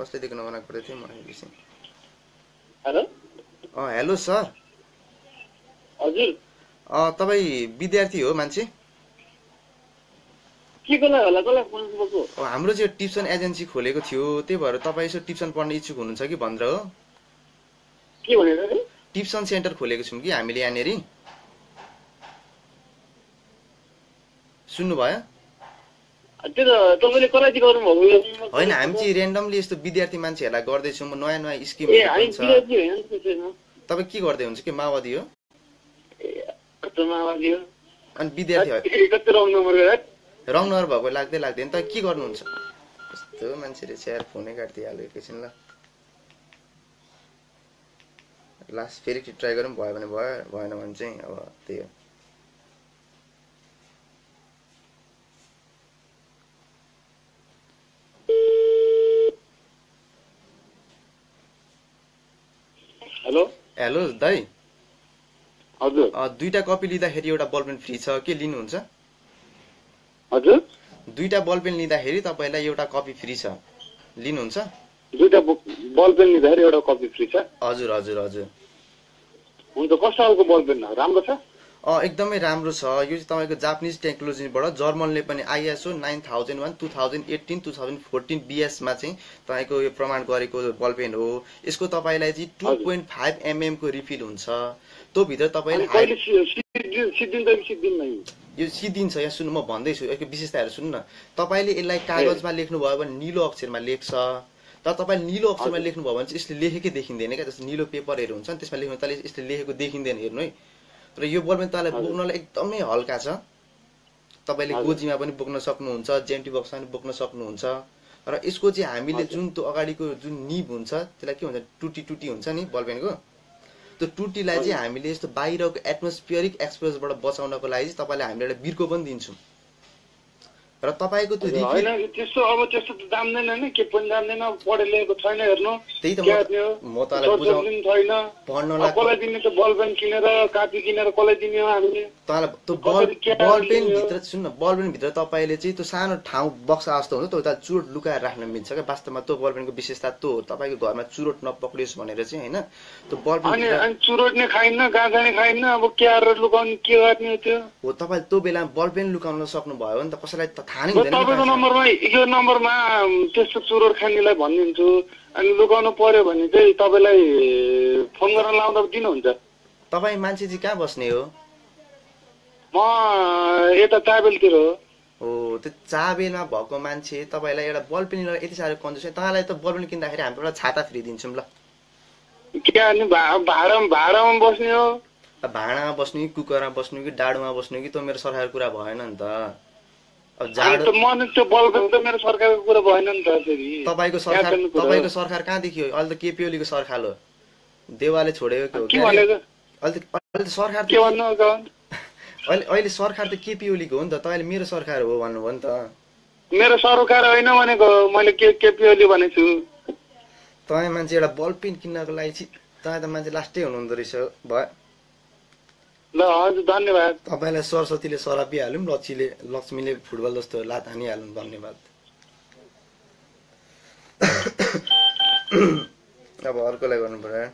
कसलेदेखि नबनाएको पऱ्यो थियो मलाई हेलो? अँ हेलो सर। हजुर। तपाईँ विद्यार्थी हो मान्छे? हाम्रो चाहिँ ट्युसन एजेन्सी खोलेको थियो त्यही भएर तपाईँ यसो ट्युसन पढ्ने इच्छुक हुनुहुन्छ कि भनेर हो? ट्युसन सेन्टर खोलेको छौँ कि हामीले यहाँनिर। सुन्नुभयो त्यो त तपाईँले कसलाई चाहिँ गर्नुभएको होइन हामी चाहिँ ऱ्यान्डमली यस्तो विद्यार्थी मान्छेहरूलाई गर्दैछौँ। नयाँ नयाँ त्यसैमा। तपाईँ के गर्दै हुन्छ कि माओवादी हो? अनि विद्यार्थी रङ नम्बर भएको लाग्दै लाग्दैन। त के गर्नुहुन्छ? कस्तो मान्छेले स्याहार फोनै काटिदिइहाल्यो एकैछिन ल। लास्ट फेरि ट्राई गरौँ भयो भने भयो भएन भने चाहिँ अब त्यही हो। हेलो दाइ हजुर। दुईटा कपी लिँदाखेरि एउटा बल पेन फ्री छ के लिनुहुन्छ? हजुर। दुईटा बल पेन लिँदाखेरि तपाईँलाई एउटा कपी फ्री छ। लिनुहुन्छ? बुक बल पेन लिँदाखेरि एउटा कपी फ्री छ। हजुर हजुर हजुर। हुन्छ कस्तो खालको बल पेन? राम्रो छ? एकदमै राम्रो छ। यो चाहिँ तपाईँको जापानिज टेक्नोलोजीबाट जर्मनले पनि ISO nine thousand one two thousand eighteen two thousand fourteen बिएसमा चाहिँ तपाईँको यो प्रमाण गरेको बल पेन हो। यसको तपाईँलाई चाहिँ टू। पोइन्ट फाइभ एमएमको रिफिल हुन्छ। त्योभित्र अनि तपाईँले यो? सिद्धिन्छ यहाँ सुन्नु म भन्दैछु। यसको विशेषताहरू सुन्नु। न तपाईँले यसलाई कागजमा लेख्नुभयो भने निलो अक्षरमा लेख्छ। तर तपाईँले निलो अक्षरमा। लेख्नुभयो भने चाहिँ यसले लेखेकै देखिँदैन क्या। जस्तो निलो पेपरहरू हुन्छ नि त्यसमा लेख्नु तले यसले लेखेको देखिँदैन हेर्नु है। तर यो हजुर। बोक्नलाई एकदमै हल्का छ तपाईँले। गोजीमा पनि बोक्न सक्नुहुन्छ जेन्टी बक्समा पनि बोक्न सक्नुहुन्छ र यसको चाहिँ हामीले। जुन त्यो अगाडिको जुन निब हुन्छ त्यसलाई के भन्छ टुटी टुटी हुन्छ नि बलपेनको त्यो टुटीलाई चाहिँ। हामीले यस्तो बाहिरको एटमोस्फियरिक एक्सपोजबाट बचाउनको लागि चाहिँ तपाईँलाई हामीले एउटा बिर्को पनि दिन्छौँ र तपाईँको त्यो त्यस्तो अब त्यस्तो त जान्दैन होइन के पनि जान्दैन पढे लेखेको छैन हेर्नु। त्यही त म गर्ने हो? म तँलाई सोच बुझाउ। पनि छैन। पढ्नलाई कसलाई दिने त बल पेन किनेर कापी किनेर कसलाई दिने हो हामीले? तँलाई त्यो बल बल पेन? भित्र सुन्न बल पेन भित्र तपाईँले चाहिँ त्यो सानो ठाउँ बक्सा जस्तो हुन्छ त्यो उता चुरोट लुकाएर राख्न मिल्छ क्या। वास्तवमा त्यो बल पेनको विशेषता त्यो हो। तपाईँको घरमा चुरोट नपक्रियोस् भनेर चाहिँ होइन त्यो बल पेन चुरोट नै खाइन्न गाँजा नै खाइन्न अब क्यार लुकाउने के गर्ने त्यो? हो तपाईँ त्यो बेलामा बल पेन लुकाउन सक्नुभयो भने त कसैलाई त थाहा नै हुँदैन तपाईँको। नम्बरमा यो नम्बरमा त्यस्तो चुरोट खानेलाई भनिदिन्छु। अनि लुकाउनु पर्यो भने चाहिँ तपाईँलाई फोन गर्न लाउँदा दिनुहुन्छ। तपाईँ मान्छे चाहिँ कहाँ बस्ने हो? म यता चाबेलतिर हो। हो त्यो चाबेलमा भएको मान्छे तपाईँलाई एउटा बल पेन लिएर यति साह्रो कन्जुस तपाईँलाई त बल पेन किन्दाखेरि हामी एउटा छाता फ्री दिन्छौँ ल। भाडामा बस्ने हो? भाँडामा बस्नु कि कुकरमा बस्नु कि डाडुमा बस्नु कि त्यो मेरो सरकारको कुरा भएन नि त। तपाईँको सरकार? तपाईँको सरकार कहाँदेखि हो अहिले त केपी ओलीको सरकार हो। देवालले छोडेको के अहिले सरकार त हो? अहिले सरकार त केपी ओलीको हो नि त। तपाईँले मेरो सरकार हो भन्नुभयो नि त। मेरो सरकार होइन भनेको मैले के केपी ओली भनेको छु। तपाईँ मान्छे एउटा बल पेन किन्नको लागि तपाईँ त मान्छे लास्टै हुनुहुँदो रहेछ। भयो ल हजुर धन्यवाद। तपाईँलाई सरस्वतीले सरापिहाल्यौँ लक्ष्मीले लक्ष्मीले फुटबल जस्तो लात हानिहाल्नु धन्यवाद। अब अर्कोलाई गर्नु पर्यो